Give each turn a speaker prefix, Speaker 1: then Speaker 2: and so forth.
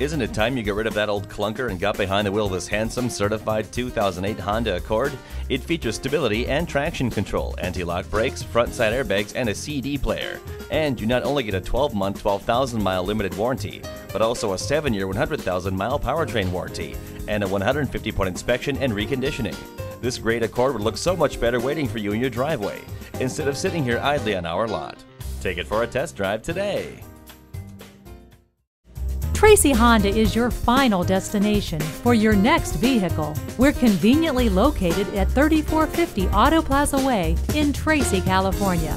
Speaker 1: Isn't it time you got rid of that old clunker and got behind the wheel of this handsome, certified 2008 Honda Accord? It features stability and traction control, anti lock brakes, front side airbags, and a CD player. And you not only get a 12 month, 12,000 mile limited warranty, but also a 7 year, 100,000 mile powertrain warranty, and a 150 point inspection and reconditioning. This great Accord would look so much better waiting for you in your driveway instead of sitting here idly on our lot. Take it for a test drive today.
Speaker 2: Tracy Honda is your final destination for your next vehicle. We're conveniently located at 3450 Auto Plaza Way in Tracy, California.